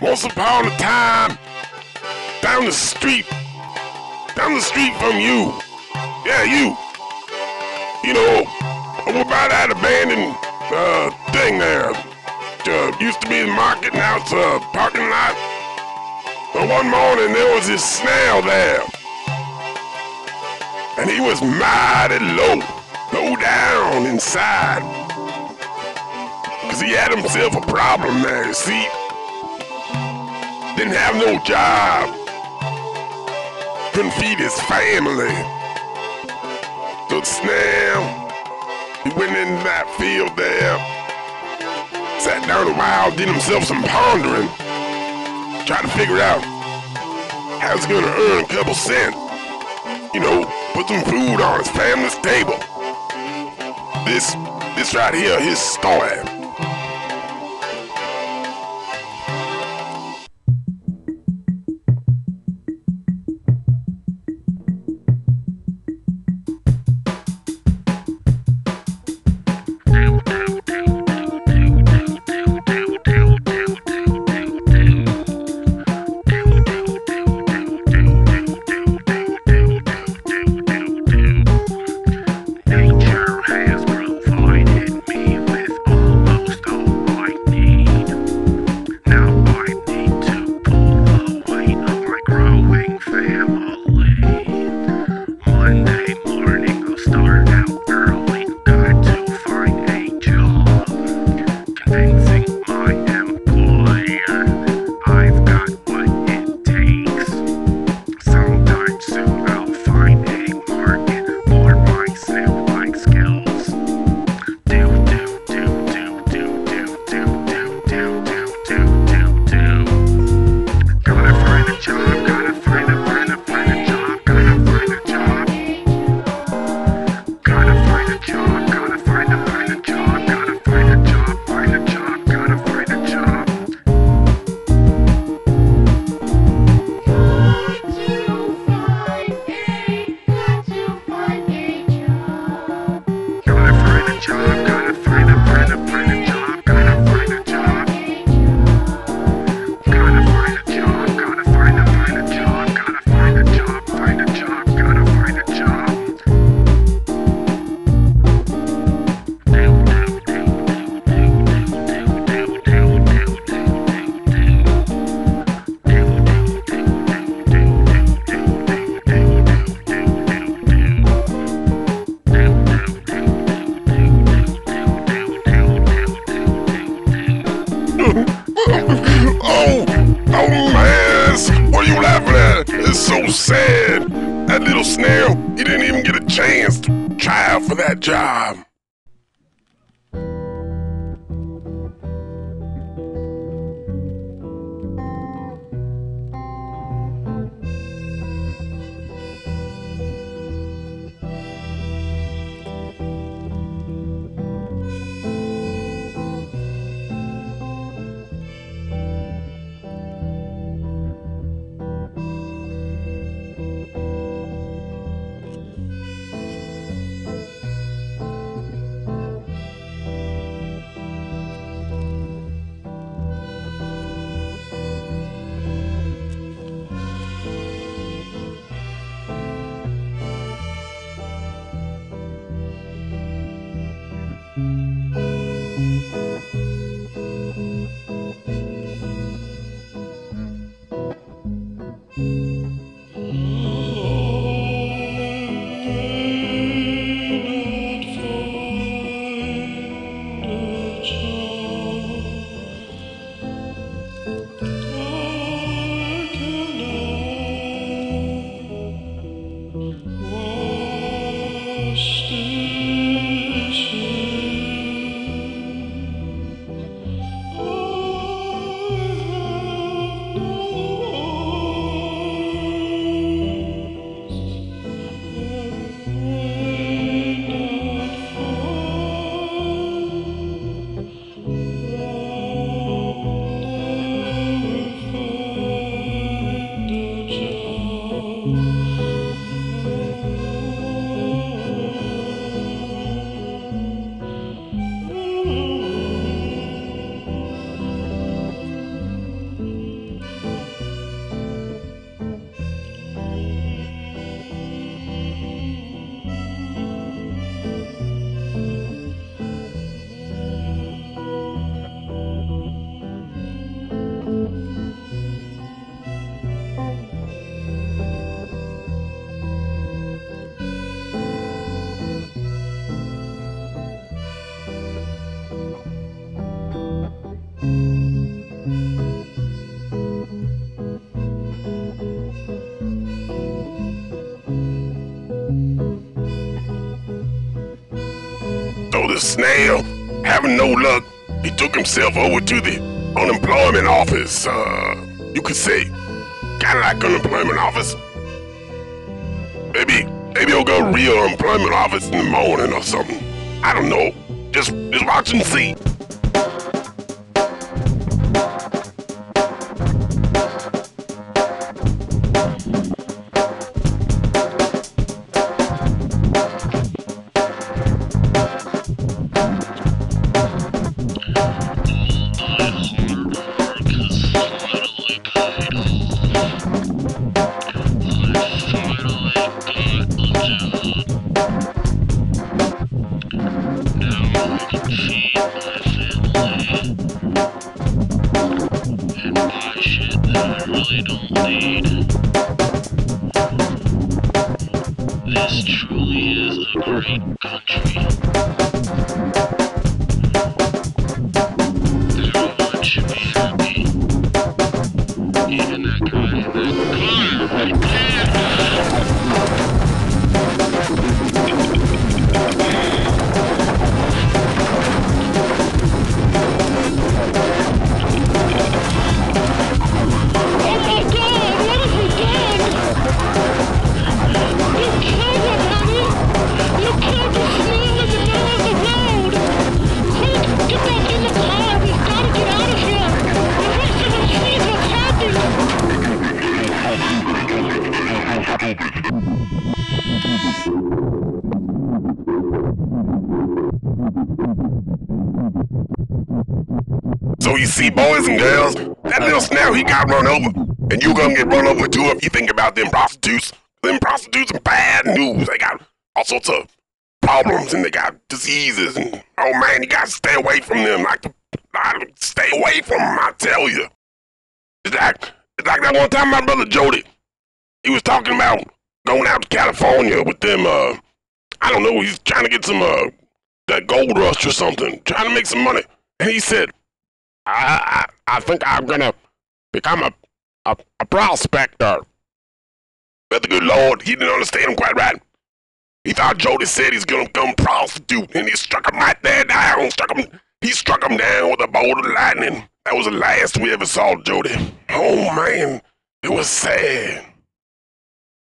Once upon a time, down the street, down the street from you. Yeah, you. You know, by that abandoned uh, thing there. Uh, used to be the market, now it's a parking lot. But one morning there was this snail there. And he was mighty low, low down inside. Cause he had himself a problem there, see. Didn't have no job. Couldn't feed his family. So snail, he went in that field there. Sat down a while, did himself some pondering. Tried to figure out how he's gonna earn a couple cents. You know, put some food on his family's table. This, this right here, his story. Chance to try out for that job. So the snail, having no luck, he took himself over to the unemployment office. Uh, you could say, kind of like unemployment office. Maybe, maybe he'll go real unemployment office in the morning or something. I don't know. Just, just watch and see. This truly is a great country. So you see, boys and girls, that little snail he got run over, and you gonna get run over too if you think about them prostitutes. Them prostitutes are bad news. They got all sorts of problems and they got diseases and oh man, you gotta stay away from them. Like, like stay away from them. I tell you. It's like it's like that one time my brother Jody. He was talking about going out to California with them. Uh, I don't know. He's trying to get some uh, that gold rush or something, trying to make some money. And he said, I, I, I think I'm gonna become a, a, a prospector. But the good Lord, he didn't understand him quite right. He thought Jody said he's gonna become prostitute, and he struck him right there down. Struck him, he struck him down with a bolt of lightning. That was the last we ever saw Jody. Oh man, it was sad.